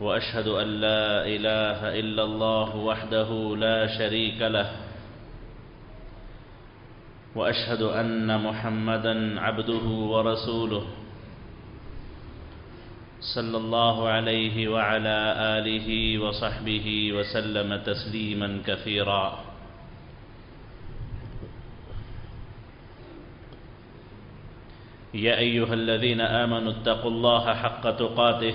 وأشهد أن لا إله إلا الله وحده لا شريك له وأشهد أن محمدا عبده ورسوله صلى الله عليه وعلى آله وصحبه وسلم تسليما كثيرا. يا أيها الذين آمنوا اتقوا الله حق تقاته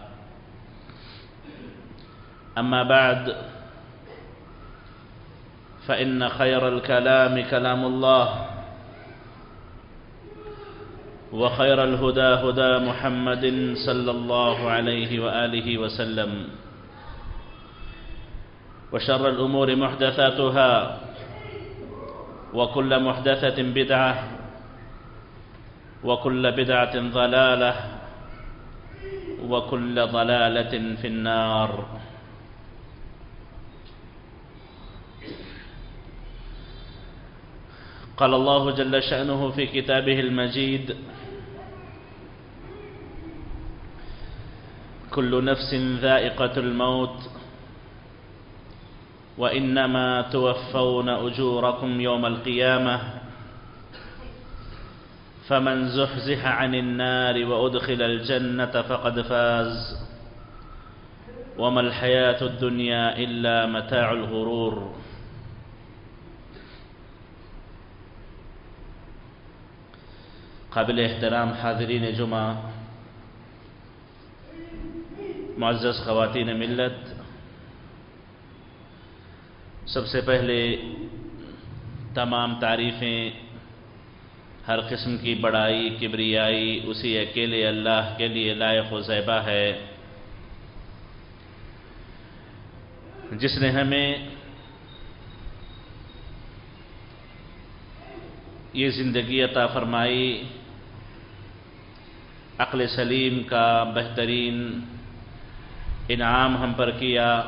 أما بعد فإن خير الكلام كلام الله وخير الهدى هدى محمد صلى الله عليه وآله وسلم وشر الأمور محدثاتها وكل محدثة بدعة وكل بدعة ضلالة وكل ضلالة في النار. قال الله جل شأنه في كتابه المجيد كل نفس ذائقة الموت وإنما توفون أجوركم يوم القيامة فمن زحزح عن النار وأدخل الجنة فقد فاز وما الحياة الدنيا إلا متاع الغرور قابل احترام حاضرین جمعہ، معزز خواتین ملت، سب سے پہلے تمام تعریفیں ہر قسم کی بڑائی، کبریائی، اسی اکیلے اللہ کے لیے لائق و زیبہ ہے۔ جس نے ہمیں یہ زندگی عطا فرمائی عقل سلیم کا بہترین انعام ہم پر کیا۔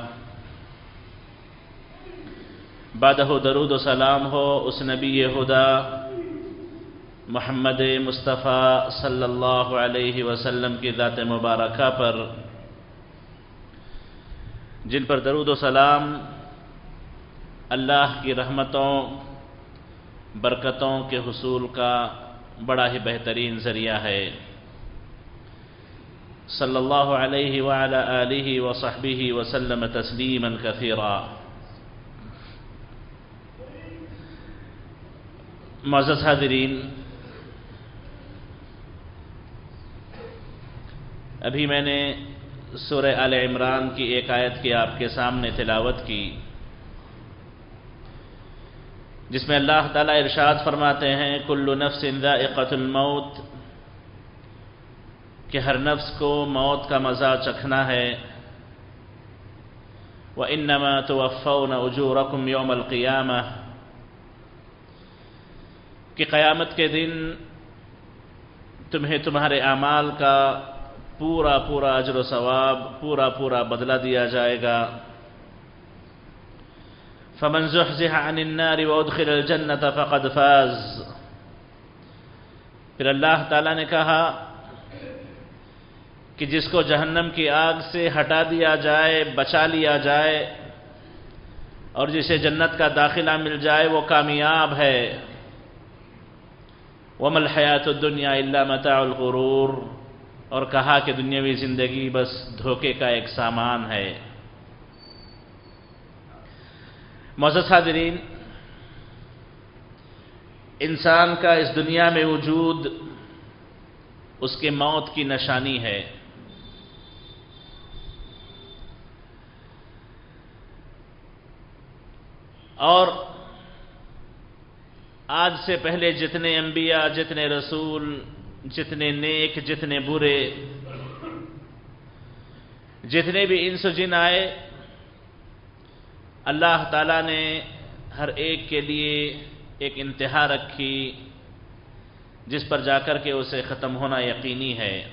بادہ درود و سلام ہو اس نبی خدا محمد مصطفیٰ صلی اللہ علیہ وسلم کی ذات مبارکہ پر، جن پر درود و سلام اللہ کی رحمتوں، برکتوں کے حصول کا بڑا ہی بہترین ذریعہ ہے۔ صلی اللہ علیہ وعلى آلہ وصحبہ وسلم تسلیما کثیرا۔ معزز حاضرین، ابھی میں نے سورہ آل عمران کی ایک آیت کی آپ کے سامنے تلاوت کی، جس میں اللہ تعالیٰ ارشاد فرماتے ہیں، کل نفس ذائقۃ الموت کہ ہر نفس کو موت کا مزہ چکھنا ہے۔ وَإِنَّمَا تُوَفَّوْنَ أُجُورَكُمْ يَوْمَ الْقِيَامَةِ۔ کہ قیامت کے دن تمہیں تمہارے اعمال کا پورا پورا اجر و ثواب، پورا پورا بدلہ دیا جائے گا۔ فمن زحزح عن النار وادخل الجنة فقد فاز۔ پھر اللہ تعالیٰ نے کہا کہ جس کو جہنم کی آگ سے ہٹا دیا جائے، بچا لیا جائے اور جسے جنت کا داخلہ مل جائے، وہ کامیاب ہے۔ ومل حیات الدنیا اللہ متاع الغرور۔ اور کہا کہ دنیاوی زندگی بس دھوکے کا ایک سامان ہے۔ معزز حاضرین، انسان کا اس دنیا میں وجود اس کے موت کی نشانی ہے۔ اور آج سے پہلے جتنے انبیاء، جتنے رسول، جتنے نیک، جتنے برے، جتنے بھی انس جن آئے، اللہ تعالیٰ نے ہر ایک کے لیے ایک انتہا رکھی، جس پر جا کر کے اسے ختم ہونا یقینی ہے۔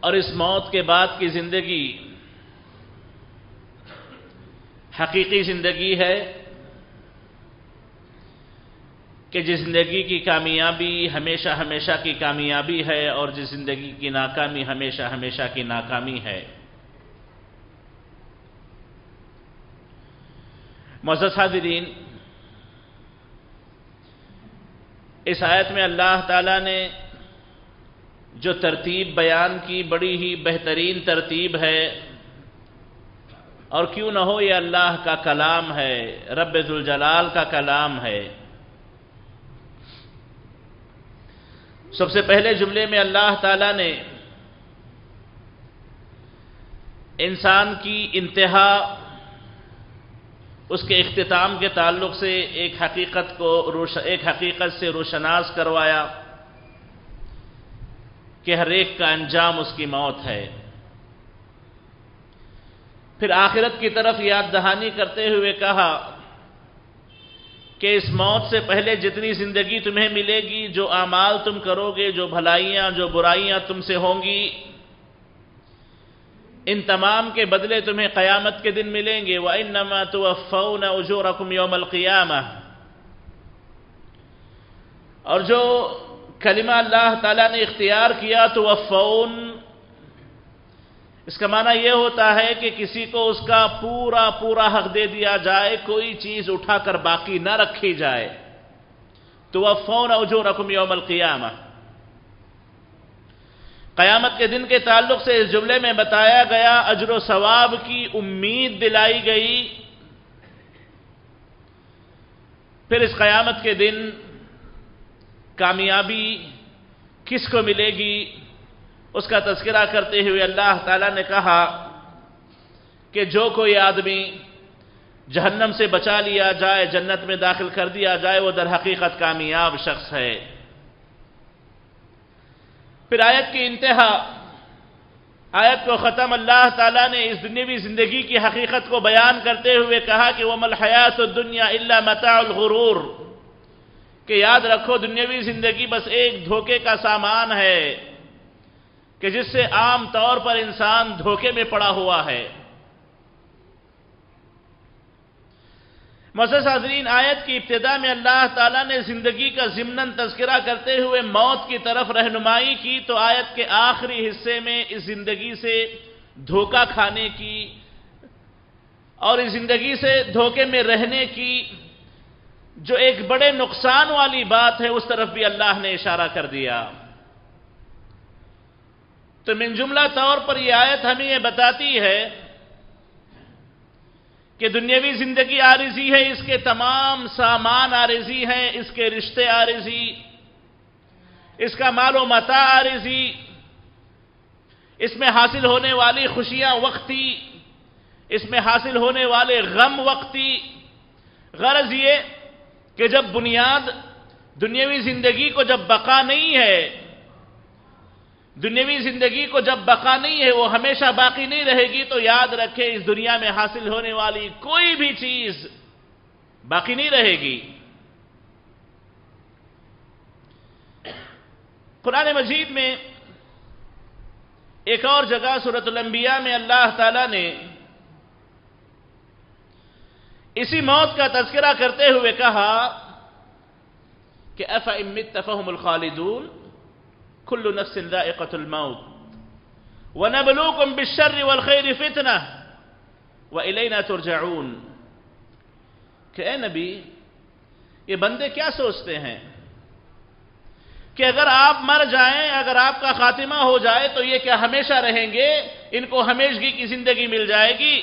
اور اس موت کے بعد کی زندگی حقیقی زندگی ہے کہ جس زندگی کی کامیابی ہمیشہ ہمیشہ کی کامیابی ہے اور جس زندگی کی ناکامی ہمیشہ ہمیشہ کی ناکامی ہے۔ معزز حاضرین، اس آیت میں اللہ تعالیٰ نے جو ترتیب بیان کی بڑی ہی بہترین ترتیب ہے۔ اور کیوں نہ ہو یہ اللہ کا کلام ہے، رب ذوالجلال کا کلام ہے۔ سب سے پہلے جملے میں اللہ تعالیٰ نے انسان کی انتہا، اس کے اختتام کے تعلق سے ایک حقیقت کو ایک حقیقت سے روشناس کروایا کہ ہر ایک کا انجام اس کی موت ہے۔ پھر آخرت کی طرف یاد دہانی کرتے ہوئے کہا کہ اس موت سے پہلے جتنی زندگی تمہیں ملے گی، جو اعمال تم کرو گے، جو بھلائیاں، جو برائیاں تم سے ہوں گی، ان تمام کے بدلے تمہیں قیامت کے دن ملیں گے۔ وَإِنَّمَا تُوَفَّوْنَ أُجُورَكُمْ يَوْمَ الْقِيَامَةِ۔ اور جو کلمہ اللہ تعالیٰ نے اختیار کیا تو اس کا معنی یہ ہوتا ہے کہ کسی کو اس کا پورا پورا حق دے دیا جائے، کوئی چیز اٹھا کر باقی نہ رکھی جائے۔ تو وہ فون جو رقم یوم القیامہ۔ قیامت کے دن کے تعلق سے اس جملے میں بتایا گیا اجر و ثواب کی امید دلائی گئی۔ پھر اس قیامت کے دن کامیابی کس کو ملے گی؟ اس کا تذکرہ کرتے ہوئے اللہ تعالیٰ نے کہا کہ جو کوئی آدمی جہنم سے بچا لیا جائے، جنت میں داخل کر دیا جائے، وہ در حقیقت کامیاب شخص ہے۔ پھر آیت کی انتہا، آیت کو ختم اللہ تعالیٰ نے اس دنیاوی زندگی کی حقیقت کو بیان کرتے ہوئے کہا کہ وہ ملحیات دنیا اللہ متاع الغرور۔ کہ یاد رکھو، دنیاوی زندگی بس ایک دھوکے کا سامان ہے۔ کہ جس سے عام طور پر انسان دھوکے میں پڑا ہوا ہے۔ مسز حاضرین، آیت کی ابتدا میں اللہ تعالیٰ نے زندگی کا ضمن تذکرہ کرتے ہوئے موت کی طرف رہنمائی کی، تو آیت کے آخری حصے میں اس زندگی سے دھوکہ کھانے کی اور اس زندگی سے دھوکے میں رہنے کی جو ایک بڑے نقصان والی بات ہے، اس طرف بھی اللہ نے اشارہ کر دیا۔ تو من جملہ طور پر یہ آیت ہمیں یہ بتاتی ہے کہ دنیاوی زندگی آرزی ہے، اس کے تمام سامان آرزی ہیں، اس کے رشتے آرزی اس کا مال و متا آرزی اس میں حاصل ہونے والی خوشیاں وقتی، اس میں حاصل ہونے والے غم وقتی۔ غرض یہ کہ جب بنیاد دنیاوی زندگی کو جب بقا نہیں ہے دنیاوی زندگی کو جب بقا نہیں ہے، وہ ہمیشہ باقی نہیں رہے گی، تو یاد رکھے اس دنیا میں حاصل ہونے والی کوئی بھی چیز باقی نہیں رہے گی۔ قرآن مجید میں ایک اور جگہ صورت الانبیاء میں اللہ تعالی نے اسی موت کا تذکرہ کرتے ہوئے کہا کہ اف امت تفہم الخالدون؟ کل نفس ذائقت الموت. ونبلوكم بالشر والخير فتنة وإلينا ترجعون. کہ اے نبی، یہ بندے کیا سوچتے ہیں؟ کہ اگر آپ مر جائیں، اگر آپ کا خاتمہ ہو جائے، تو یہ کیا ہمیشہ رہیں گے؟ ان کو ہمیشگی کی زندگی مل جائے گی؟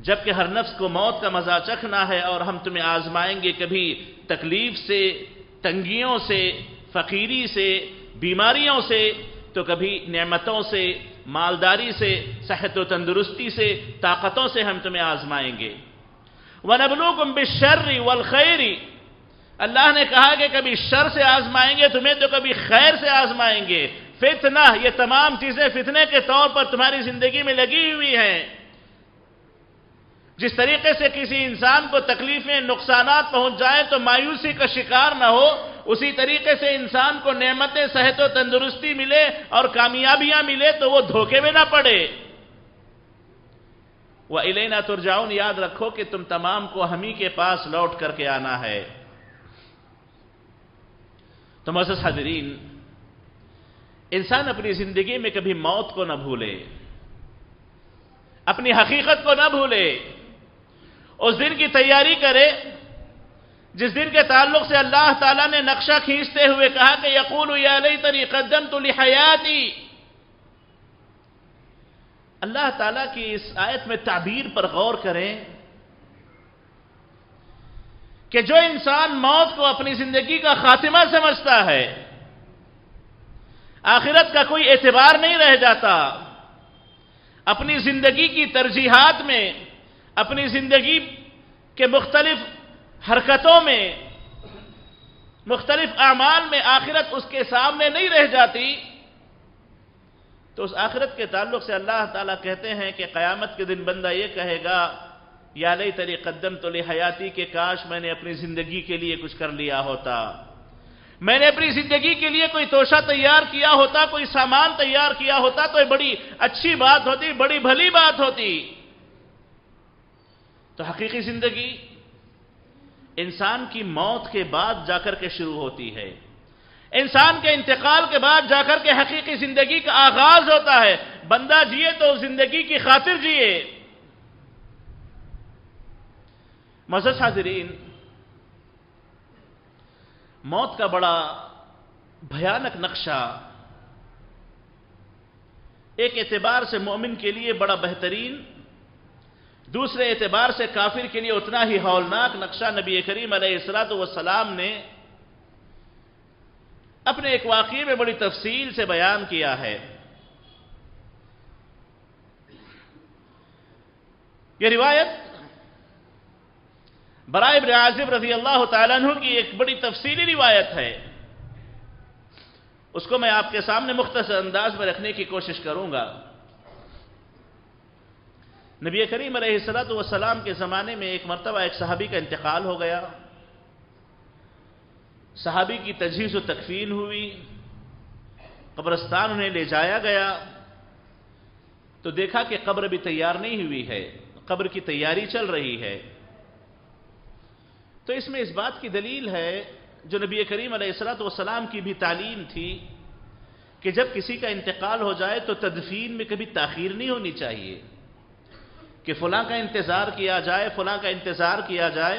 جبکہ ہر نفس کو موت کا مزہ چکھنا ہے اور ہم تمہیں آزمائیں گے کبھی تکلیف سے تنگیوں سے، فقیری سے، بیماریوں سے، تو کبھی نعمتوں سے، مالداری سے، صحت و تندرستی سے، طاقتوں سے ہم تمہیں آزمائیں گے۔ وَنَبْلُوكُمْ بِالشَّرِّ وَالْخَيْرِ۔ اللہ نے کہا کہ کبھی شر سے آزمائیں گے، تمہیں تو کبھی خیر سے آزمائیں گے۔ فتنہ، یہ تمام چیزیں فتنے کے طور پر تمہاری زندگی میں لگی ہوئی ہیں۔ جس طریقے سے کسی انسان کو تکلیفیں، نقصانات پہنچ جائیں تو مایوسی کا شکار نہ ہو، اسی طریقے سے انسان کو نعمتیں، صحت و تندرستی ملے اور کامیابیاں ملے تو وہ دھوکے میں نہ پڑے۔ وہ الینا ترجاؤن یاد رکھو کہ تم تمام کو ہمی کے پاس لوٹ کر کے آنا ہے۔ تو محسوس حضرین انسان اپنی زندگی میں کبھی موت کو نہ بھولے، اپنی حقیقت کو نہ بھولے۔ اس دن کی تیاری کرے۔ جس دن کے تعلق سے اللہ تعالیٰ نے نقشہ کھینچتے ہوئے کہا کہ یقول یا تری قدم تو لحیاتی۔ اللہ تعالیٰ کی اس آیت میں تعبیر پر غور کریں کہ جو انسان موت کو اپنی زندگی کا خاتمہ سمجھتا ہے، آخرت کا کوئی اعتبار نہیں رہ جاتا، اپنی زندگی کی ترجیحات میں اپنی زندگی کے مختلف حرکتوں میں، مختلف اعمال میں آخرت اس کے سامنے نہیں رہ جاتی، تو اس آخرت کے تعلق سے اللہ تعالیٰ کہتے ہیں کہ قیامت کے دن بندہ یہ کہے گا، یا لئی تری قدم تو لی حیاتی کے کاش میں نے اپنی زندگی کے لیے کچھ کر لیا ہوتا۔ میں نے اپنی زندگی کے لیے کوئی توشہ تیار کیا ہوتا، کوئی سامان تیار کیا ہوتا، تو یہ بڑی اچھی بات ہوتی، بڑی بھلی بات ہوتی۔ تو حقیقی زندگی انسان کی موت کے بعد جا کر کے شروع ہوتی ہے۔ انسان کے انتقال کے بعد جا کر کے حقیقی زندگی کا آغاز ہوتا ہے۔ بندہ جیے تو زندگی کی خاطر جیے۔ مزد حاضرین، موت کا بڑا بھیانک نقشہ ایک اعتبار سے مومن کے لیے بڑا بہترین دوسرے اعتبار سے کافر کے لیے اتنا ہی ہولناک نقشہ نبی کریم علیہ السلاۃ والسلام نے اپنے ایک واقعے میں بڑی تفصیل سے بیان کیا ہے۔ یہ روایت برائے ابن عازب رضی اللہ تعالیٰ عنہ کی ایک بڑی تفصیلی روایت ہے۔ اس کو میں آپ کے سامنے مختصر انداز میں رکھنے کی کوشش کروں گا۔ نبی کریم علیہ السلط والسلام کے زمانے میں ایک مرتبہ ایک صحابی کا انتقال ہو گیا۔ صحابی کی تجہیز و تکفین ہوئی۔ قبرستان انہیں لے جایا گیا۔ تو دیکھا کہ قبر بھی تیار نہیں ہوئی ہے۔ قبر کی تیاری چل رہی ہے۔ تو اس میں اس بات کی دلیل ہے، جو نبی کریم علیہ السلط والسلام کی بھی تعلیم تھی کہ جب کسی کا انتقال ہو جائے تو تدفین میں کبھی تاخیر نہیں ہونی چاہیے۔ کہ فلاں کا انتظار کیا جائے، فلاں کا انتظار کیا جائے،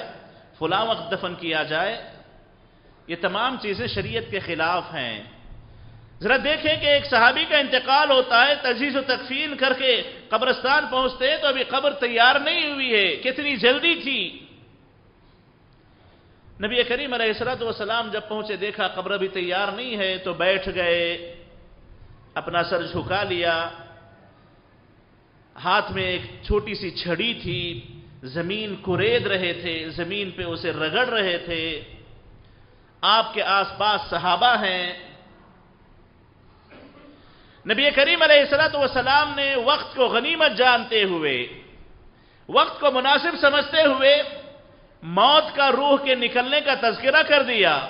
فلاں وقت دفن کیا جائے، یہ تمام چیزیں شریعت کے خلاف ہیں۔ ذرا دیکھیں کہ ایک صحابی کا انتقال ہوتا ہے، تجہیز و تکفین کر کے قبرستان پہنچتے ہیں تو ابھی قبر تیار نہیں ہوئی ہے، کتنی جلدی تھی۔ نبی کریم علیہ السلط جب پہنچے، دیکھا قبر ابھی تیار نہیں ہے تو بیٹھ گئے، اپنا سر جھکا لیا۔ ہاتھ میں ایک چھوٹی سی چھڑی تھی، زمین کورید رہے تھے، زمین پہ اسے رگڑ رہے تھے۔ آپ کے آس پاس صحابہ ہیں۔ نبی کریم علیہ السلط والسلام نے وقت کو غنیمت جانتے ہوئے، وقت کو مناسب سمجھتے ہوئے موت کا روح کے نکلنے کا تذکرہ کر دیا۔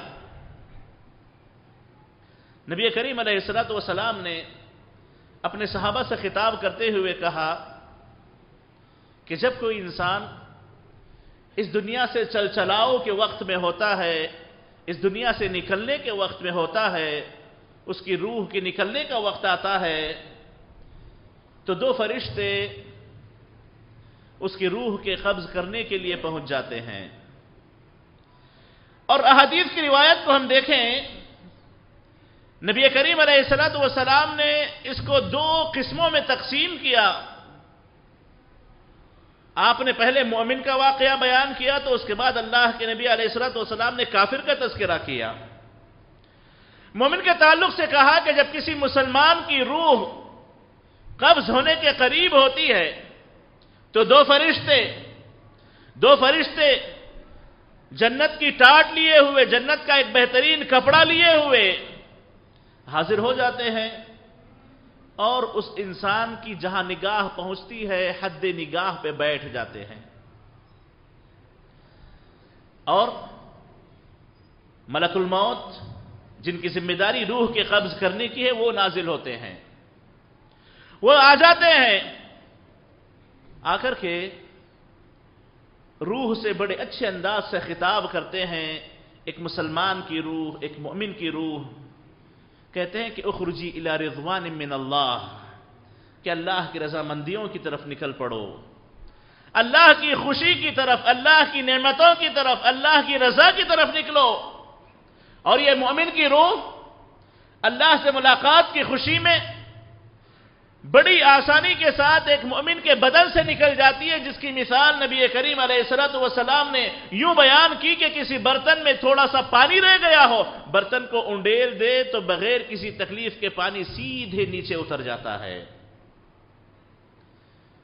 نبی کریم علیہ السلط وسلام نے اپنے صحابہ سے خطاب کرتے ہوئے کہا کہ جب کوئی انسان اس دنیا سے چل چلاؤ کے وقت میں ہوتا ہے، اس دنیا سے نکلنے کے وقت میں ہوتا ہے، اس کی روح کے نکلنے کا وقت آتا ہے، تو دو فرشتے اس کی روح کے قبض کرنے کے لیے پہنچ جاتے ہیں۔ اور احادیث کی روایت کو ہم دیکھیں نبی کریم علیہ السلط والسلام نے اس کو دو قسموں میں تقسیم کیا۔ آپ نے پہلے مومن کا واقعہ بیان کیا تو اس کے بعد اللہ کے نبی علیہ السلط والسلام نے کافر کا تذکرہ کیا۔ مومن کے تعلق سے کہا کہ جب کسی مسلمان کی روح قبض ہونے کے قریب ہوتی ہے تو دو فرشتے دو فرشتے جنت کی ٹاٹ لیے ہوئے، جنت کا ایک بہترین کپڑا لیے ہوئے حاضر ہو جاتے ہیں اور اس انسان کی جہاں نگاہ پہنچتی ہے، حد نگاہ پہ بیٹھ جاتے ہیں۔ اور ملک الموت، جن کی ذمہ داری روح کے قبض کرنے کی ہے، وہ نازل ہوتے ہیں۔ وہ آ جاتے ہیں۔ آ کر کے روح سے بڑے اچھے انداز سے خطاب کرتے ہیں، ایک مسلمان کی روح، ایک مومن کی روح۔ کہتے ہیں کہ اخرجی الى رضوان من اللہ، کہ اللہ کی رضامندیوں کی طرف نکل پڑو۔ اللہ کی خوشی کی طرف، اللہ کی نعمتوں کی طرف، اللہ کی رضا کی طرف نکلو۔ اور یہ مومن کی روح اللہ سے ملاقات کی خوشی میں بڑی آسانی کے ساتھ ایک مومن کے بدن سے نکل جاتی ہے، جس کی مثال نبی کریم علیہ السلط وسلام نے یوں بیان کی کہ کسی برتن میں تھوڑا سا پانی رہ گیا ہو، برتن کو انڈیل دے تو بغیر کسی تکلیف کے پانی سیدھے نیچے اتر جاتا ہے۔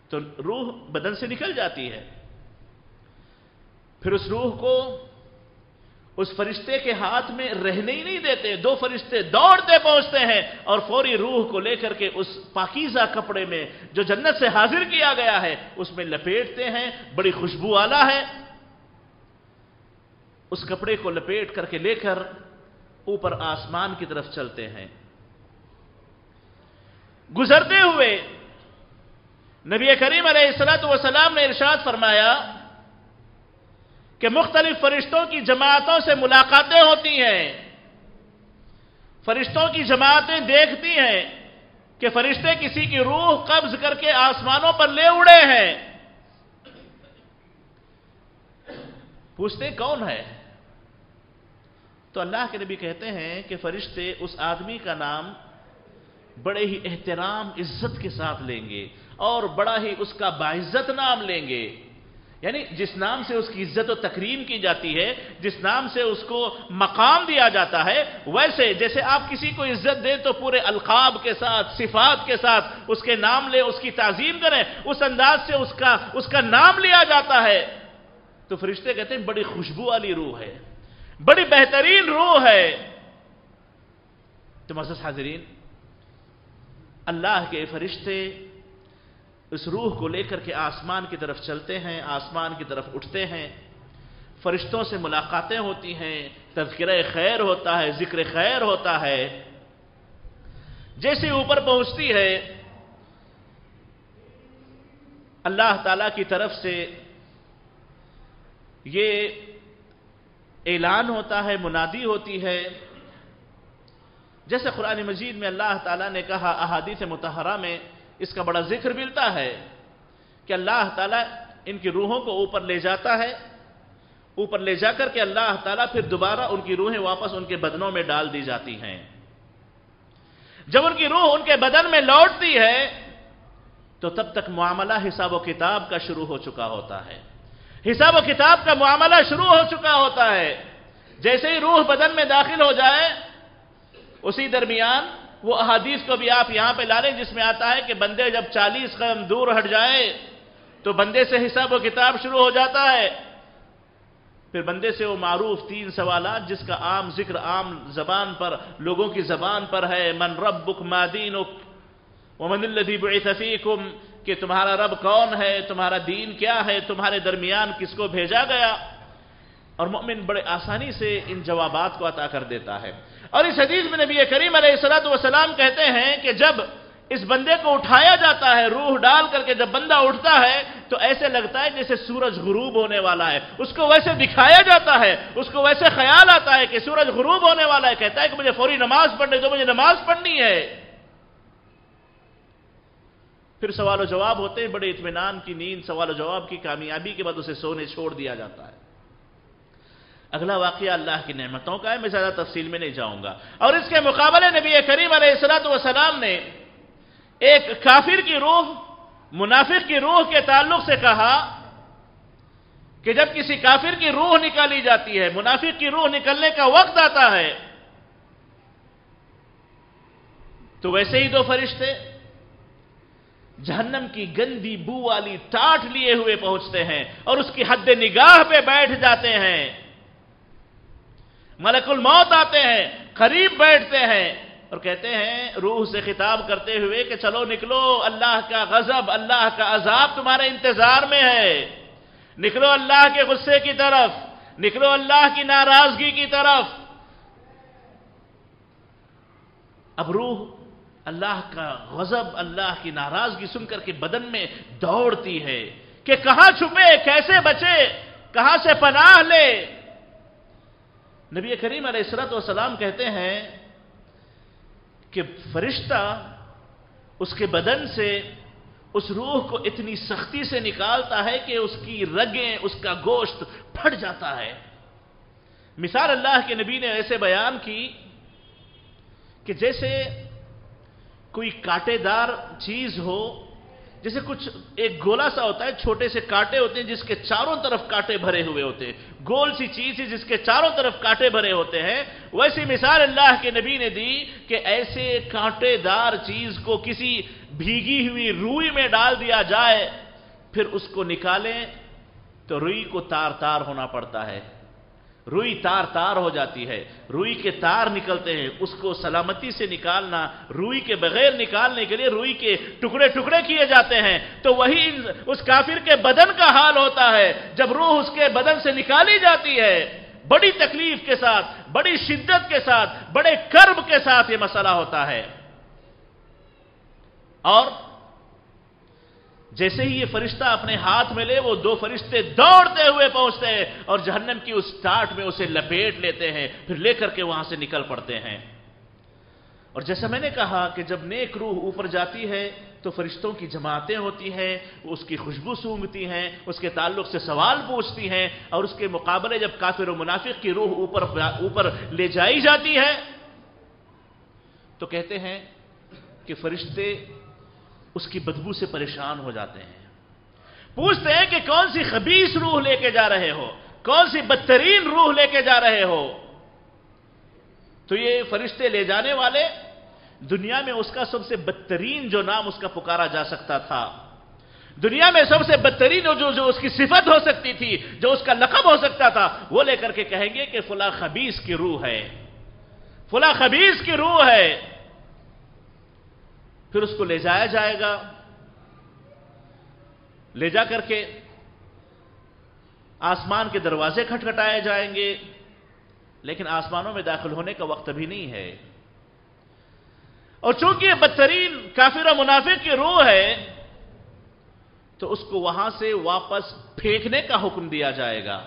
تو روح بدن سے نکل جاتی ہے۔ پھر اس روح کو اس فرشتے کے ہاتھ میں رہنے ہی نہیں دیتے، دو فرشتے دوڑتے پہنچتے ہیں اور فوری روح کو لے کر کے اس پاکیزہ کپڑے میں جو جنت سے حاضر کیا گیا ہے، اس میں لپیٹتے ہیں، بڑی خوشبو والا ہے۔ اس کپڑے کو لپیٹ کر کے لے کر اوپر آسمان کی طرف چلتے ہیں۔ گزرتے ہوئے نبی کریم علیہ السلط وسلام نے ارشاد فرمایا کہ مختلف فرشتوں کی جماعتوں سے ملاقاتیں ہوتی ہیں۔ فرشتوں کی جماعتیں دیکھتی ہیں کہ فرشتے کسی کی روح قبض کر کے آسمانوں پر لے اڑے ہیں۔ پوچھتے کون ہے؟ تو اللہ کے نبی کہتے ہیں کہ فرشتے اس آدمی کا نام بڑے ہی احترام، عزت کے ساتھ لیں گے اور بڑا ہی اس کا باعزت نام لیں گے۔ یعنی جس نام سے اس کی عزت و تکریم کی جاتی ہے، جس نام سے اس کو مقام دیا جاتا ہے، ویسے جیسے آپ کسی کو عزت دیں تو پورے القاب کے ساتھ، صفات کے ساتھ اس کے نام لے اس کی تعظیم کریں، اس انداز سے اس کا اس کا نام لیا جاتا ہے۔ تو فرشتے کہتے ہیں، بڑی خوشبو والی روح ہے، بڑی بہترین روح ہے۔ تو محسوس حاضرین، اللہ کے فرشتے اس روح کو لے کر کے آسمان کی طرف چلتے ہیں، آسمان کی طرف اٹھتے ہیں۔ فرشتوں سے ملاقاتیں ہوتی ہیں، تذکرہ خیر ہوتا ہے، ذکر خیر ہوتا ہے۔ جیسے اوپر پہنچتی ہے، اللہ تعالی کی طرف سے یہ اعلان ہوتا ہے، منادی ہوتی ہے۔ جیسے قرآن مجید میں اللہ تعالیٰ نے کہا، احادیث متحرہ میں اس کا بڑا ذکر ملتا ہے کہ اللہ تعالیٰ ان کی روحوں کو اوپر لے جاتا ہے، اوپر لے جا کر کے اللہ تعالیٰ پھر دوبارہ ان کی روحیں واپس ان کے بدنوں میں ڈال دی جاتی ہیں۔ جب ان کی روح ان کے بدن میں لوٹتی ہے، تو تب تک معاملہ حساب و کتاب کا شروع ہو چکا ہوتا ہے۔ حساب و کتاب کا معاملہ شروع ہو چکا ہوتا ہے۔ جیسے ہی روح بدن میں داخل ہو جائے، اسی درمیان وہ احادیث کو بھی آپ یہاں پہ لا لیں جس میں آتا ہے کہ بندے جب چالیس قدم دور ہٹ جائے تو بندے سے حساب و کتاب شروع ہو جاتا ہے۔ پھر بندے سے وہ معروف تین سوالات جس کا عام ذکر عام زبان پر، لوگوں کی زبان پر ہے۔ من ربک ما دینک؟ ومن الذی بعث فیکم؟ کہ تمہارا رب کون ہے؟ تمہارا دین کیا ہے؟ تمہارے درمیان کس کو بھیجا گیا؟ اور مومن بڑے آسانی سے ان جوابات کو عطا کر دیتا ہے۔ اور اس حدیث میں نبی کریم علیہ السلام والسلام کہتے ہیں کہ جب اس بندے کو اٹھایا جاتا ہے، روح ڈال کر کے جب بندہ اٹھتا ہے، تو ایسے لگتا ہے جیسے سورج غروب ہونے والا ہے۔ اس کو ویسے دکھایا جاتا ہے، اس کو ویسے خیال آتا ہے کہ سورج غروب ہونے والا ہے۔ کہتا ہے کہ مجھے فوری نماز پڑھنی تو مجھے نماز پڑھنی ہے۔ پھر سوال و جواب ہوتے ہیں، بڑے اطمینان کی نیند، سوال و جواب کی کامیابی کے بعد اسے سونے چھوڑ دیا جاتا ہے۔ اگلا واقعہ اللہ کی نعمتوں کا ہے، میں زیادہ تفصیل میں نہیں جاؤں گا۔ اور اس کے مقابلے نبی کریم علیہ السلام نے ایک کافر کی روح، منافق کی روح کے تعلق سے کہا کہ جب کسی کافر کی روح نکالی جاتی ہے، منافق کی روح نکلنے کا وقت آتا ہے، تو ویسے ہی دو فرشتے جہنم کی گندی بو والی ٹاٹ لیے ہوئے پہنچتے ہیں اور اس کی حد نگاہ پہ بیٹھ جاتے ہیں۔ ملک الموت آتے ہیں، قریب بیٹھتے ہیں۔ اور کہتے ہیں، روح سے خطاب کرتے ہوئے کہ چلو نکلو، اللہ کا غضب، اللہ کا عذاب تمہارے انتظار میں ہے۔ نکلو اللہ کے غصے کی طرف، نکلو اللہ کی ناراضگی کی طرف۔ اب روح اللہ کا غضب، اللہ کی ناراضگی سن کر کے بدن میں دوڑتی ہے کہ کہاں چھپے، کیسے بچے، کہاں سے پناہ لے؟ نبی کریم علیہ السلط والسلام کہتے ہیں کہ فرشتہ اس کے بدن سے اس روح کو اتنی سختی سے نکالتا ہے کہ اس کی رگیں، اس کا گوشت پھٹ جاتا ہے۔ مثال اللہ کے نبی نے ایسے بیان کی کہ جیسے کوئی کاٹے دار چیز ہو جیسے کچھ ایک گولا سا ہوتا ہے، چھوٹے سے کاٹے ہوتے ہیں جس کے چاروں طرف کاٹے بھرے ہوئے ہوتے ہیں۔ گول سی چیز جس کے چاروں طرف کاٹے بھرے ہوتے ہیں۔ ویسی مثال اللہ کے نبی نے دی کہ ایسے کانٹے دار چیز کو کسی بھیگی ہوئی روئی میں ڈال دیا جائے، پھر اس کو نکالیں تو روئی کو تار تار ہونا پڑتا ہے۔ روئی تار تار ہو جاتی ہے، روئی کے تار نکلتے ہیں، اس کو سلامتی سے نکالنا، روئی کے بغیر نکالنے کے لیے روئی کے ٹکڑے ٹکڑے کیے جاتے ہیں۔ تو وہی اس کافر کے بدن کا حال ہوتا ہے، جب روح اس کے بدن سے نکالی جاتی ہے۔ بڑی تکلیف کے ساتھ، بڑی شدت کے ساتھ، بڑے کرب کے ساتھ یہ مسئلہ ہوتا ہے۔ اور جیسے ہی یہ فرشتہ اپنے ہاتھ میں لے، وہ دو فرشتے دوڑتے ہوئے پہنچتے ہیں اور جہنم کی اس ٹاٹ میں اسے لپیٹ لیتے ہیں، پھر لے کر کے وہاں سے نکل پڑتے ہیں۔ اور جیسا میں نے کہا کہ جب نیک روح اوپر جاتی ہے، تو فرشتوں کی جماعتیں ہوتی ہیں، اس کی خوشبو سونگتی ہیں، اس کے تعلق سے سوال پوچھتی ہیں، اور اس کے مقابلے جب کافر و منافق کی روح اوپر اوپر لے جائی جاتی ہے، تو کہتے ہیں کہ فرشتے اس کی بدبو سے پریشان ہو جاتے ہیں۔ پوچھتے ہیں کہ کون سی خبیص روح لے کے جا رہے ہو؟ کون سی بدترین روح لے کے جا رہے ہو؟ تو یہ فرشتے لے جانے والے، دنیا میں اس کا سب سے بدترین جو نام اس کا پکارا جا سکتا تھا۔ دنیا میں سب سے بدترین جو جو اس کی صفت ہو سکتی تھی، جو اس کا لقب ہو سکتا تھا، وہ لے کر کے کہیں گے کہ فلاں خبیص کی روح ہے۔ فلاں خبیص کی روح ہے۔ پھر اس کو لے جایا جائے گا۔ لے جا کر کے آسمان کے دروازے کھٹکھٹائے جائیں گے، لیکن آسمانوں میں داخل ہونے کا وقت بھی نہیں ہے۔ اور چونکہ یہ بدترین کافر و منافق کی روح ہے، تو اس کو وہاں سے واپس پھینکنے کا حکم دیا جائے گا۔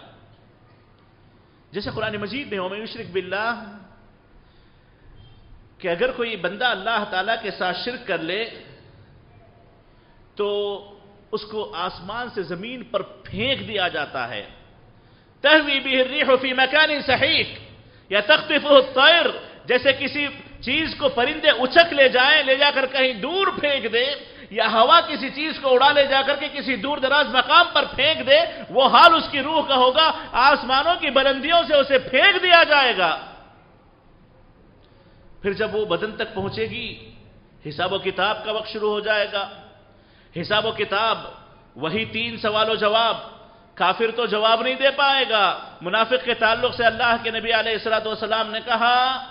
جیسے قرآن مجید میں ہو میں شرک باللہ کہ اگر کوئی بندہ اللہ تعالیٰ کے ساتھ شرک کر لے، تو اس کو آسمان سے زمین پر پھینک دیا جاتا ہے۔ تحوی بھی الریح فی مکان صحیح، یا تختف الطیر، جیسے کسی چیز کو پرندے اچک لے جائیں، لے جا کر کہیں دور پھینک دے، یا ہوا کسی چیز کو اڑا لے جا کر کے کسی دور دراز مقام پر پھینک دے، وہ حال اس کی روح کا ہوگا، آسمانوں کی بلندیوں سے اسے پھینک دیا جائے گا۔ پھر جب وہ بدن تک پہنچے گی، حساب و کتاب کا وقت شروع ہو جائے گا۔ حساب و کتاب، وہی تین سوال و جواب۔ کافر تو جواب نہیں دے پائے گا۔ منافق کے تعلق سے اللہ کے نبی علیہ السلام والسلام نے کہا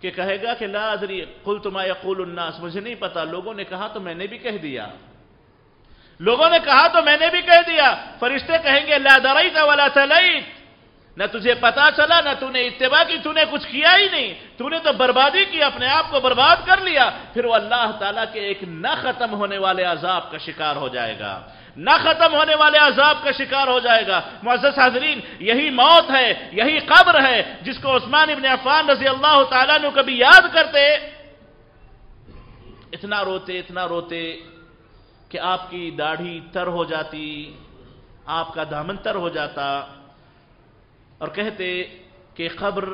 کہ کہے گا کہ لا ادری قل تما یقول الناس۔ مجھے نہیں پتا، لوگوں نے کہا تو میں نے بھی کہہ دیا۔ لوگوں نے کہا تو میں نے بھی کہہ دیا۔ فرشتے کہیں گے لا دریت ولا تلیت۔ نہ تجھے پتا چلا، نہ تو نے اتباع کی تو نے کچھ کیا ہی نہیں۔ تو نے تو بربادی کی، اپنے آپ کو برباد کر لیا۔ پھر وہ اللہ تعالیٰ کے ایک نہ ختم ہونے والے عذاب کا شکار ہو جائے گا۔ نہ ختم ہونے والے عذاب کا شکار ہو جائے گا۔ معزز حاضرین، یہی موت ہے، یہی قبر ہے، جس کو عثمان ابن عفان رضی اللہ تعالیٰ نے کبھی یاد کرتے۔ اتنا روتے اتنا روتے کہ آپ کی داڑھی تر ہو جاتی، آپ کا دامن تر ہو جاتا۔ اور کہتے کہ قبر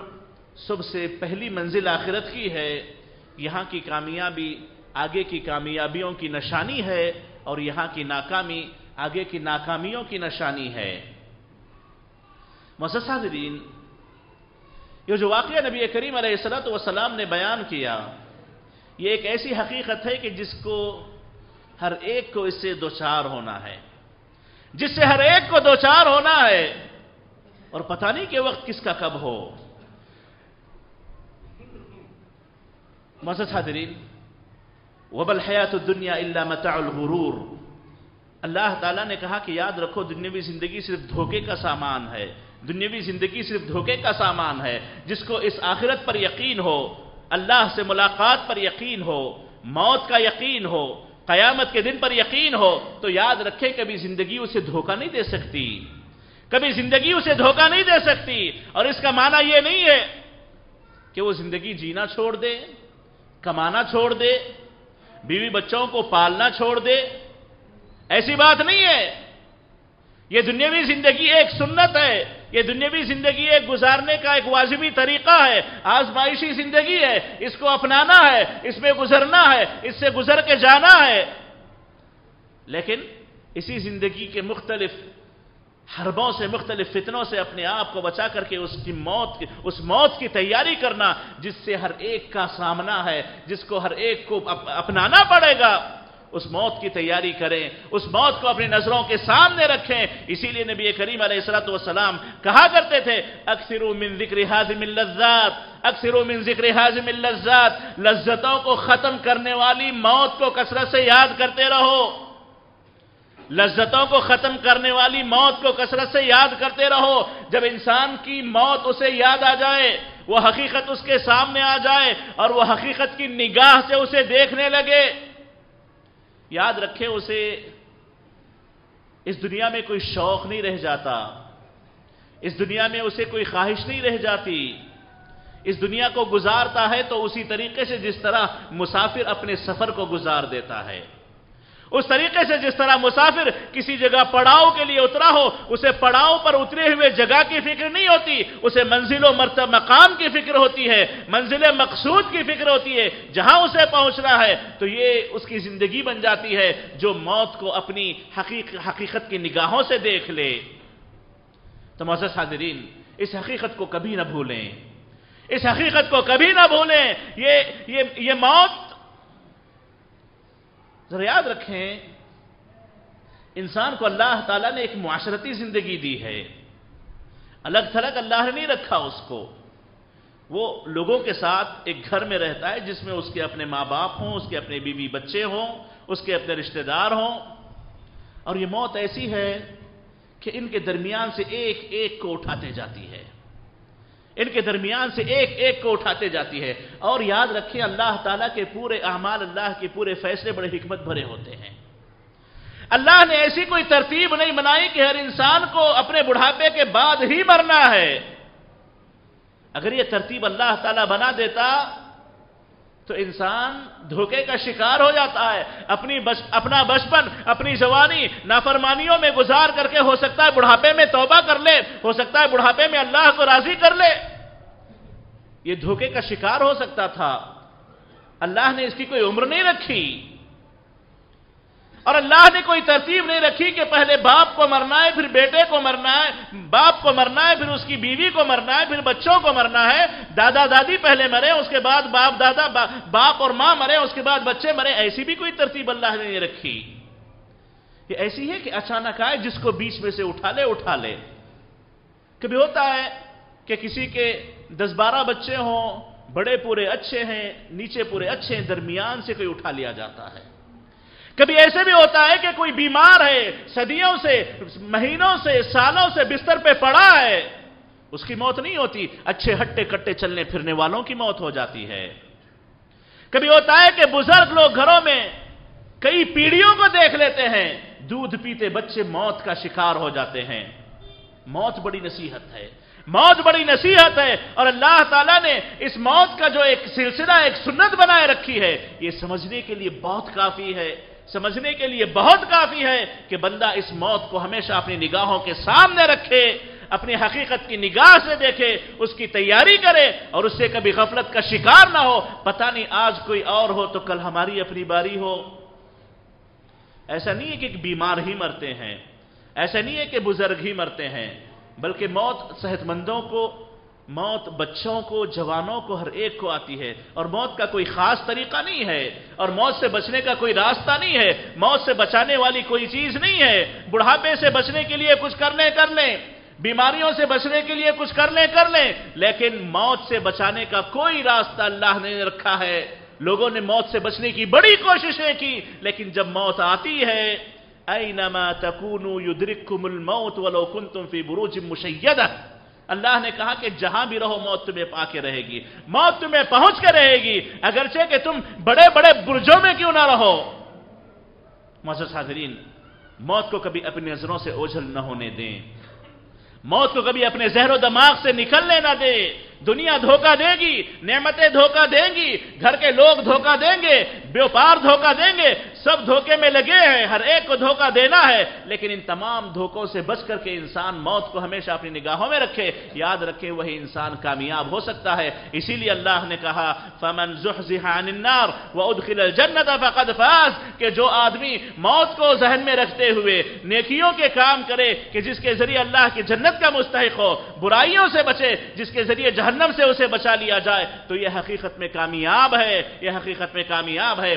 سب سے پہلی منزل آخرت کی ہے، یہاں کی کامیابی آگے کی کامیابیوں کی نشانی ہے اور یہاں کی ناکامی آگے کی ناکامیوں کی نشانی ہے۔ حاضرین یہ جو واقعہ نبی کریم علیہ السلط وسلام نے بیان کیا، یہ ایک ایسی حقیقت ہے کہ جس کو ہر ایک کو اس سے دوچار ہونا ہے۔ جس سے ہر ایک کو دوچار ہونا ہے اور پتہ نہیں کہ وقت کس کا کب ہو۔ مزد حاضرین وبل حیات الدنیا اللہ متاع الغرور۔ اللہ تعالیٰ نے کہا کہ یاد رکھو، دنیاوی زندگی صرف دھوکے کا سامان ہے۔ دنیاوی زندگی صرف دھوکے کا سامان ہے۔ جس کو اس آخرت پر یقین ہو، اللہ سے ملاقات پر یقین ہو، موت کا یقین ہو، قیامت کے دن پر یقین ہو، تو یاد رکھے کبھی زندگی اسے دھوکہ نہیں دے سکتی۔ کبھی زندگی اسے دھوکہ نہیں دے سکتی اور اس کا معنی یہ نہیں ہے کہ وہ زندگی جینا چھوڑ دے، کمانا چھوڑ دے، بیوی بچوں کو پالنا چھوڑ دے۔ ایسی بات نہیں ہے۔ یہ دنیاوی زندگی ایک سنت ہے۔ یہ دنیاوی زندگی ایک گزارنے کا ایک واجبی طریقہ ہے۔ آزمائشی زندگی ہے۔ اس کو اپنانا ہے، اس میں گزرنا ہے، اس سے گزر کے جانا ہے۔ لیکن اسی زندگی کے مختلف حربوں سے مختلف فتنوں سے اپنے آپ کو بچا کر کے اس کی موت اس موت کی تیاری کرنا، جس سے ہر ایک کا سامنا ہے، جس کو ہر ایک کو اپنانا پڑے گا۔ اس موت کی تیاری کریں، اس موت کو اپنی نظروں کے سامنے رکھیں۔ اسی لیے نبی کریم علیہ السلط والسلام کہا کرتے تھے اکثر من ذکر حازم اللذات اکثر من ذکر حازم اللذات، لذتوں کو ختم کرنے والی موت کو کثرت سے یاد کرتے رہو۔ لذتوں کو ختم کرنے والی موت کو کثرت سے یاد کرتے رہو۔ جب انسان کی موت اسے یاد آ جائے، وہ حقیقت اس کے سامنے آ جائے اور وہ حقیقت کی نگاہ سے اسے دیکھنے لگے۔ یاد رکھے اسے، اس دنیا میں کوئی شوق نہیں رہ جاتا۔ اس دنیا میں اسے کوئی خواہش نہیں رہ جاتی۔ اس دنیا کو گزارتا ہے تو اسی طریقے سے جس طرح مسافر اپنے سفر کو گزار دیتا ہے۔ اس طریقے سے جس طرح مسافر کسی جگہ پڑاؤ کے لیے اترا ہو اسے پڑاؤ پر اترے ہوئے جگہ کی فکر نہیں ہوتی اسے منزل و مرتب مقام کی فکر ہوتی ہے منزل مقصود کی فکر ہوتی ہے جہاں اسے پہنچنا ہے تو یہ اس کی زندگی بن جاتی ہے جو موت کو اپنی حقیقت کی نگاہوں سے دیکھ لے۔ تو معزز حاضرین اس حقیقت کو کبھی نہ بھولیں۔ اس حقیقت کو کبھی نہ بھولیں۔ یہ یہ, یہ موت ذرا یاد رکھیں، انسان کو اللہ تعالیٰ نے ایک معاشرتی زندگی دی ہے۔ الگ تھلگ اللہ نے نہیں رکھا اس کو۔ وہ لوگوں کے ساتھ ایک گھر میں رہتا ہے جس میں اس کے اپنے ماں باپ ہوں، اس کے اپنے بیوی بچے ہوں، اس کے اپنے رشتہ دار ہوں۔ اور یہ موت ایسی ہے کہ ان کے درمیان سے ایک ایک کو اٹھاتے جاتی ہے۔ ان کے درمیان سے ایک ایک کو اٹھاتے جاتی ہے اور یاد رکھیں اللہ تعالیٰ کے پورے اعمال اللہ کے پورے فیصلے بڑے حکمت بھرے ہوتے ہیں۔ اللہ نے ایسی کوئی ترتیب نہیں بنائی کہ ہر انسان کو اپنے بڑھاپے کے بعد ہی مرنا ہے۔ اگر یہ ترتیب اللہ تعالیٰ بنا دیتا تو انسان دھوکے کا شکار ہو جاتا ہے۔ اپنی اپنا بچپن، اپنی جوانی نافرمانیوں میں گزار کر کے ہو سکتا ہے بڑھاپے میں توبہ کر لے، ہو سکتا ہے بڑھاپے میں اللہ کو راضی کر لے۔ یہ دھوکے کا شکار ہو سکتا تھا۔ اللہ نے اس کی کوئی عمر نہیں رکھی۔ اور اللہ نے کوئی ترتیب نہیں رکھی کہ پہلے باپ کو مرنا ہے، پھر بیٹے کو مرنا ہے، باپ کو مرنا ہے، پھر اس کی بیوی کو مرنا ہے، پھر بچوں کو مرنا ہے۔ دادا دادی پہلے مرے، اس کے بعد باپ دادا باپ اور ماں مرے، اس کے بعد بچے مرے۔ ایسی بھی کوئی ترتیب اللہ نے نہیں رکھی۔ یہ ایسی ہے کہ اچانک آئے، جس کو بیچ میں سے اٹھا لے اٹھا لے۔ کبھی ہوتا ہے کہ کسی کے دس بارہ بچے ہوں، بڑے پورے اچھے ہیں، نیچے پورے اچھے ہیں، درمیان سے کوئی اٹھا لیا جاتا ہے۔ کبھی ایسے بھی ہوتا ہے کہ کوئی بیمار ہے، صدیوں سے، مہینوں سے، سالوں سے بستر پہ پڑا ہے، اس کی موت نہیں ہوتی، اچھے ہٹے کٹے چلنے پھرنے والوں کی موت ہو جاتی ہے۔ کبھی ہوتا ہے کہ بزرگ لوگ گھروں میں کئی پیڑھیوں کو دیکھ لیتے ہیں، دودھ پیتے بچے موت کا شکار ہو جاتے ہیں۔ موت بڑی نصیحت ہے۔ موت بڑی نصیحت ہے اور اللہ تعالیٰ نے اس موت کا جو ایک سلسلہ، ایک سنت بنائے رکھی ہے، یہ سمجھنے کے لیے بہت کافی ہے۔ سمجھنے کے لیے بہت کافی ہے کہ بندہ اس موت کو ہمیشہ اپنی نگاہوں کے سامنے رکھے، اپنی حقیقت کی نگاہ سے دیکھے، اس کی تیاری کرے اور اس سے کبھی غفلت کا شکار نہ ہو۔ پتہ نہیں آج کوئی اور ہو تو کل ہماری اپنی باری ہو۔ ایسا نہیں ہے کہ بیمار ہی مرتے ہیں، ایسا نہیں ہے کہ بزرگ ہی مرتے ہیں، بلکہ موت صحت مندوں کو موت بچوں کو، جوانوں کو ہر ایک کو آتی ہے۔ اور موت کا کوئی خاص طریقہ نہیں ہے۔ اور موت سے بچنے کا کوئی راستہ نہیں ہے۔ موت سے بچانے والی کوئی چیز نہیں ہے۔ بڑھاپے سے بچنے کے لیے کچھ کرنے کر لیں۔ بیماریوں سے بچنے کے لیے کچھ کر لیں کر لیں۔ لیکن موت سے بچانے کا کوئی راستہ اللہ نے رکھا ہے۔ لوگوں نے موت سے بچنے کی بڑی کوششیں کی، لیکن جب موت آتی ہے اینما تکونو یدرککم الموت ولو کنتم فی بروج مشیدہ اللہ نے کہا کہ جہاں بھی رہو موت تمہیں پا کے رہے گی، موت تمہیں پہنچ کے رہے گی۔ اگرچہ کہ تم بڑے بڑے برجوں میں کیوں نہ رہو۔ معزز حاضرین موت کو کبھی اپنی نظروں سے اوجھل نہ ہونے دیں۔ موت کو کبھی اپنے زہر و دماغ سے نکلنے نہ دے دنیا دھوکہ دے گی، نعمتیں دھوکہ دیں گی، گھر کے لوگ دھوکہ دیں گے، بیوپار دھوکہ دیں گے سب دھوکے میں لگے ہیں، ہر ایک کو دھوکہ دینا ہے، لیکن ان تمام دھوکوں سے بچ کر کے انسان موت کو ہمیشہ اپنی نگاہوں میں رکھے۔ یاد رکھے، وہی انسان کامیاب ہو سکتا ہے۔ اسی لیے اللہ نے کہا، فمن عن النار وادخل الجنت فقد فاز۔ کہ جو آدمی موت کو ذہن میں رکھتے ہوئے نیکیوں کے کام کرے، کہ جس کے ذریعے اللہ کی جنت کا مستحق ہو، برائیوں سے بچے، جس کے ذریعے جہنم سے اسے بچا لیا جائے، تو یہ حقیقت میں کامیاب ہے۔ یہ حقیقت میں کامیاب ہے۔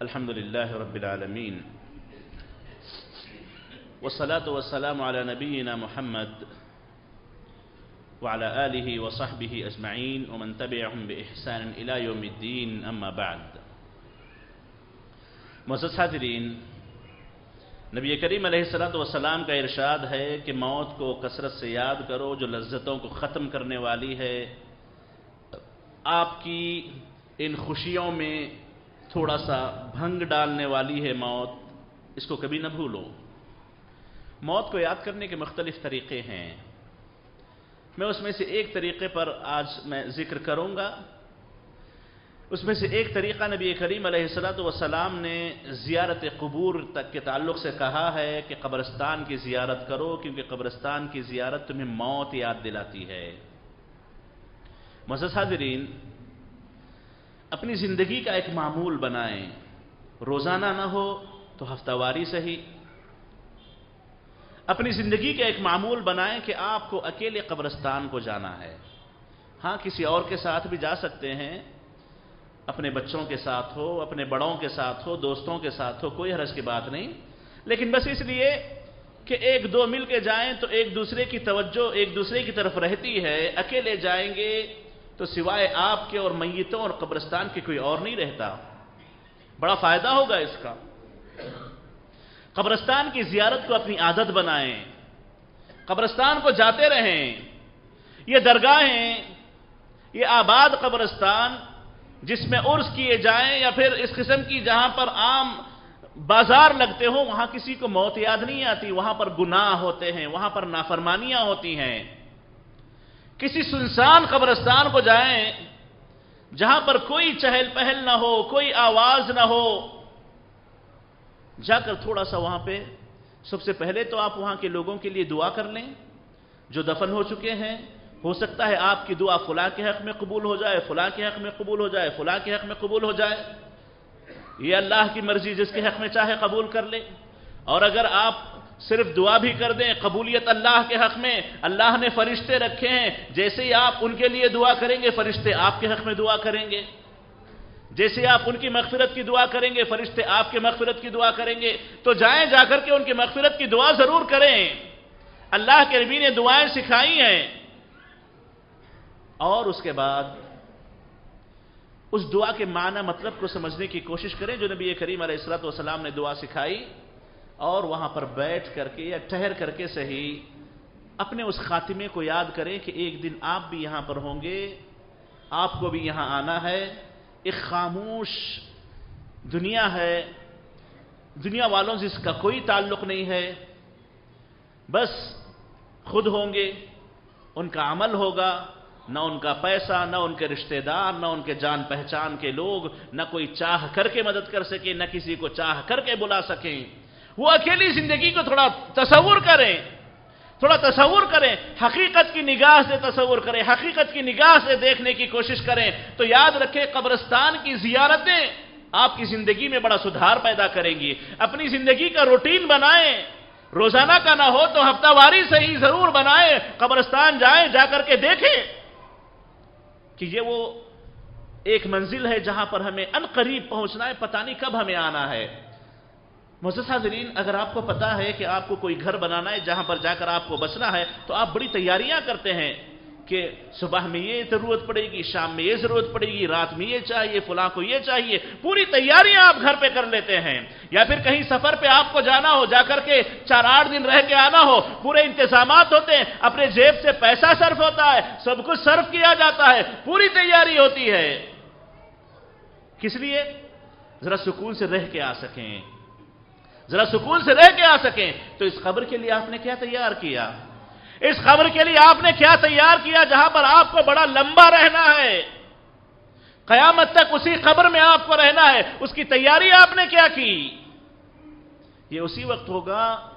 الحمد لله رب العالمين والصلاة والسلام على نبينا محمد وعلى آله وصحبه أجمعين ومن تبعهم بإحسان إلى يوم الدين. أما بعد، معزز حاضرین، نبی کریم علیہ السلام والسلام کا ارشاد ہے کہ موت کو کثرت سے یاد کرو جو لذتوں کو ختم کرنے والی ہے۔ آپ کی ان خوشیوں میں تھوڑا سا بھنگ ڈالنے والی ہے موت، اس کو کبھی نہ بھولو۔ موت کو یاد کرنے کے مختلف طریقے ہیں۔ میں اس میں سے ایک طریقے پر آج میں ذکر کروں گا۔ اس میں سے ایک طریقہ نبی کریم علیہ السلام والسلام نے زیارت قبور تک کے تعلق سے کہا ہے کہ قبرستان کی زیارت کرو کیونکہ قبرستان کی زیارت تمہیں موت یاد دلاتی ہے۔ مزہ حاضرین اپنی زندگی کا ایک معمول بنائیں۔ روزانہ نہ ہو تو ہفتہ واری صحیح اپنی زندگی کا ایک معمول بنائیں کہ آپ کو اکیلے قبرستان کو جانا ہے۔ ہاں کسی اور کے ساتھ بھی جا سکتے ہیں۔ اپنے بچوں کے ساتھ ہو، اپنے بڑوں کے ساتھ ہو، دوستوں کے ساتھ ہو، کوئی حرج کی بات نہیں۔ لیکن بس اس لیے کہ ایک دو مل کے جائیں تو ایک دوسرے کی توجہ ایک دوسرے کی طرف رہتی ہے۔ اکیلے جائیں گے تو سوائے آپ کے اور میتوں اور قبرستان کے کوئی اور نہیں رہتا۔ بڑا فائدہ ہوگا اس کا۔ قبرستان کی زیارت کو اپنی عادت بنائیں، قبرستان کو جاتے رہیں، یہ درگاہیں، یہ آباد قبرستان جس میں عرس کیے جائیں یا پھر اس قسم کی جہاں پر عام بازار لگتے ہوں، وہاں کسی کو موت یاد نہیں آتی، وہاں پر گناہ ہوتے ہیں، وہاں پر نافرمانیاں ہوتی ہیں۔ کسی سنسان قبرستان کو جائیں جہاں پر کوئی چہل پہل نہ ہو، کوئی آواز نہ ہو جا کر تھوڑا سا وہاں پہ۔ سب سے پہلے تو آپ وہاں کے لوگوں کے لیے دعا کر لیں۔ جو دفن ہو چکے ہیں، ہو سکتا ہے آپ کی دعا فلاں کے حق میں قبول ہو جائے، فلاں کے حق میں قبول ہو جائے، فلاں کے حق میں قبول ہو جائے۔ یہ اللہ کی مرضی جس کے حق میں چاہے قبول کر لے۔ اور اگر آپ صرف دعا بھی کر دیں، قبولیت اللہ کے حق میں، اللہ نے فرشتے رکھے ہیں، جیسے ہی آپ ان کے لیے دعا کریں گے، فرشتے آپ کے حق میں دعا کریں گے۔ جیسے آپ ان کی مغفرت کی دعا کریں گے، فرشتے آپ کے مغفرت کی دعا کریں گے، تو جائیں جا کر کے ان کی مغفرت کی دعا ضرور کریں۔ اللہ کے نبی نے دعائیں سکھائی ہیں۔ اور اس کے بعد اس دعا کے معنی مطلب کو سمجھنے کی کوشش کریں، جو نبی کریم علیہ السلط والسلام نے دعا سکھائی، اور وہاں پر بیٹھ کر کے یا ٹھہر کر کے صحیح اپنے اس خاتمے کو یاد کریں کہ ایک دن آپ بھی یہاں پر ہوں گے، آپ کو بھی یہاں آنا ہے۔ ایک خاموش دنیا ہے، دنیا والوں سے اس کا کوئی تعلق نہیں ہے۔ بس خود ہوں گے، ان کا عمل ہوگا، نہ ان کا پیسہ، نہ ان کے رشتہ دار، نہ ان کے جان پہچان کے لوگ، نہ کوئی چاہ کر کے مدد کر سکیں، نہ کسی کو چاہ کر کے بلا سکیں۔ وہ اکیلی زندگی کو تھوڑا تصور کریں۔ تھوڑا تصور کریں، حقیقت کی نگاہ سے تصور کریں، حقیقت کی نگاہ سے دیکھنے کی کوشش کریں، تو یاد رکھیں قبرستان کی زیارتیں آپ کی زندگی میں بڑا سدھار پیدا کریں گی۔ اپنی زندگی کا روٹین بنائیں۔ روزانہ کا نہ ہو تو ہفتہ واری سے ہی ضرور بنائیں۔ قبرستان جائیں، جا کر کے دیکھیں کہ یہ وہ ایک منزل ہے جہاں پر ہمیں ان قریب پہنچنا ہے، پتہ نہیں کب ہمیں آنا ہے۔ محسوس حاضرین، اگر آپ کو پتا ہے کہ آپ کو کوئی گھر بنانا ہے جہاں پر جا کر آپ کو بسنا ہے، تو آپ بڑی تیاریاں کرتے ہیں کہ صبح میں یہ ضرورت پڑے گی، شام میں یہ ضرورت پڑے گی، رات میں یہ چاہیے، فلاں کو یہ چاہیے، پوری تیاریاں آپ گھر پہ کر لیتے ہیں۔ یا پھر کہیں سفر پہ آپ کو جانا ہو، جا کر کے چار آٹھ دن رہ کے آنا ہو، پورے انتظامات ہوتے ہیں، اپنے جیب سے پیسہ صرف ہوتا ہے، سب کچھ صرف کیا جاتا ہے، پوری تیاری ہوتی ہے۔ کس لیے؟ ذرا سکون سے رہ کے آ سکیں۔ ذرا سکون سے رہ کے آ سکیں۔ تو اس خبر کے لیے آپ نے کیا تیار کیا؟ اس خبر کے لیے آپ نے کیا تیار کیا جہاں پر آپ کو بڑا لمبا رہنا ہے؟ قیامت تک اسی خبر میں آپ کو رہنا ہے۔ اس کی تیاری آپ نے کیا کی؟ یہ اسی وقت ہوگا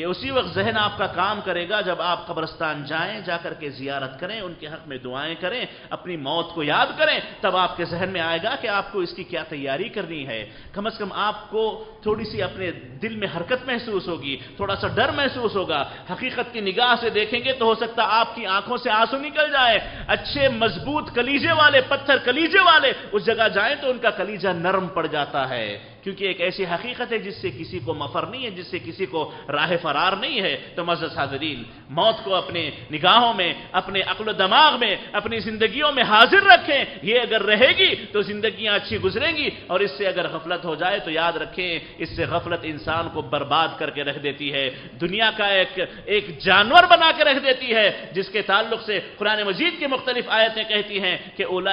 یہ اسی وقت ذہن آپ کا کام کرے گا جب آپ قبرستان جائیں، جا کر کے زیارت کریں، ان کے حق میں دعائیں کریں، اپنی موت کو یاد کریں، تب آپ کے ذہن میں آئے گا کہ آپ کو اس کی کیا تیاری کرنی ہے۔ کم از کم آپ کو تھوڑی سی اپنے دل میں حرکت محسوس ہوگی، تھوڑا سا ڈر محسوس ہوگا۔ حقیقت کی نگاہ سے دیکھیں گے تو ہو سکتا آپ کی آنکھوں سے آنسو نکل جائے۔ اچھے مضبوط کلیجے والے، پتھر کلیجے والے، اس جگہ جائیں تو ان کا کلیجہ نرم پڑ جاتا ہے۔ کیونکہ ایک ایسی حقیقت ہے جس سے کسی کو مفر نہیں ہے، جس سے کسی کو راہ فرار نہیں ہے۔ تو مزد حاضرین، موت کو اپنے نگاہوں میں، اپنے عقل و دماغ میں، اپنی زندگیوں میں حاضر رکھیں۔ یہ اگر رہے گی تو زندگیاں اچھی گزریں گی۔ اور اس سے اگر غفلت ہو جائے تو یاد رکھیں، اس سے غفلت انسان کو برباد کر کے رکھ دیتی ہے۔ دنیا کا ایک ایک جانور بنا کے رکھ دیتی ہے، جس کے تعلق سے قرآن مجید کی مختلف آیتیں کہتی ہیں کہ اولا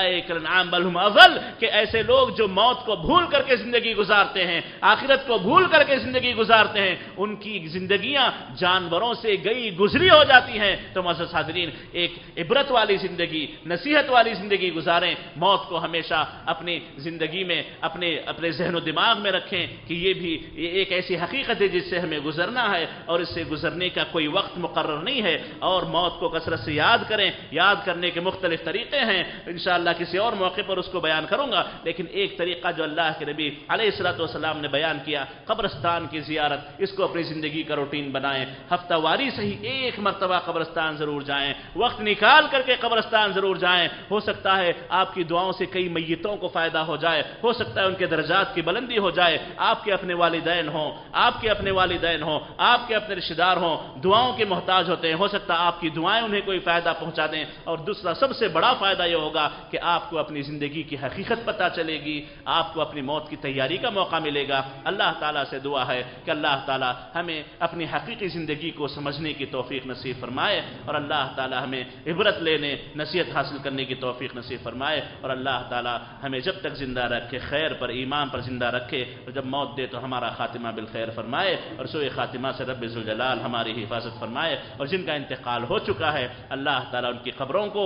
بلحم اول کہ ایسے لوگ جو موت کو بھول کر کے زندگی گزار گزارتے ہیں، آخرت کو بھول کر کے زندگی گزارتے ہیں۔ ان کی زندگیاں جانوروں سے گئی گزری ہو جاتی ہیں۔ تو مزہ حاضرین ایک عبرت والی زندگی، نصیحت والی زندگی گزاریں۔ موت کو ہمیشہ اپنی زندگی میں، اپنے اپنے ذہن و دماغ میں رکھیں کہ یہ بھی ایک ایسی حقیقت ہے جس سے ہمیں گزرنا ہے اور اس سے گزرنے کا کوئی وقت مقرر نہیں ہے۔ اور موت کو کثرت سے یاد کریں۔ یاد کرنے کے مختلف طریقے ہیں۔ انشاءاللہ کسی اور موقع پر اس کو بیان کروں گا۔ لیکن ایک طریقہ جو اللہ کے نبی علیہ السلام والسلام نے بیان کیا، قبرستان کی زیارت، اس کو اپنی زندگی کا روٹین بنائیں۔ ہفتہ واری سے ہی ایک مرتبہ قبرستان ضرور جائیں۔ وقت نکال کر کے قبرستان ضرور جائیں۔ ہو سکتا ہے آپ کی دعاؤں سے کئی میتوں کو فائدہ ہو جائے۔ ہو سکتا ہے ان کے درجات کی بلندی ہو جائے۔ آپ کے اپنے والدین ہوں، آپ کے اپنے والدین ہوں، آپ کے اپنے رشتے دار ہوں، دعاؤں کے محتاج ہوتے ہیں۔ ہو سکتا ہے آپ کی دعائیں انہیں کوئی فائدہ پہنچا دیں۔ اور دوسرا، سب سے بڑا فائدہ یہ ہوگا کہ آپ کو اپنی زندگی کی حقیقت پتہ چلے گی۔ آپ کو اپنی موت کی تیاری کا موقع ملے گا۔ اللہ تعالیٰ سے دعا ہے کہ اللہ تعالیٰ ہمیں اپنی حقیقی زندگی کو سمجھنے کی توفیق نصیب فرمائے اور اللہ تعالیٰ ہمیں عبرت لینے، نصیحت حاصل کرنے کی توفیق نصیب فرمائے اور اللہ تعالیٰ ہمیں جب تک زندہ رکھے، خیر پر، ایمان پر زندہ رکھے اور جب موت دے تو ہمارا خاتمہ بالخیر فرمائے اور سوئے خاتمہ سے رب ذوالجلال ہماری حفاظت فرمائے اور جن کا انتقال ہو چکا ہے، اللہ تعالیٰ ان کی قبروں کو،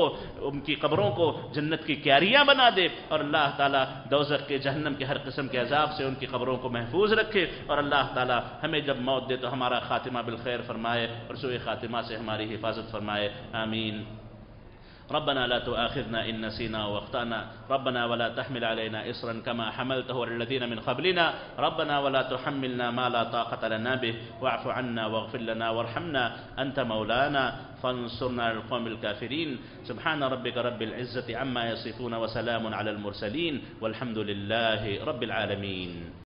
ان کی قبروں کو جنت کی کیاریاں بنا دے اور اللہ تعالیٰ دوزخ کے جہنم کے ہر قسم کے عذاب سے ان کی قبروں کو محفوظ رکھے اور اللہ تعالی ہمیں جب موت دے تو ہمارا خاتمہ بالخیر فرمائے اور سوئے خاتمہ سے ہماری حفاظت فرمائے آمین ربنا لا تؤاخذنا إن نسينا واخطأنا. ربنا ولا تحمل علينا إصرا كما حملته على الذين من قبلنا. ربنا ولا تحملنا ما لا طاقة لنا به. واعف عنا واغفر لنا وارحمنا. أنت مولانا. فانصرنا على القوم الكافرين. سبحان ربك رب العزة عما يصفون وسلام على المرسلين. والحمد لله رب العالمين.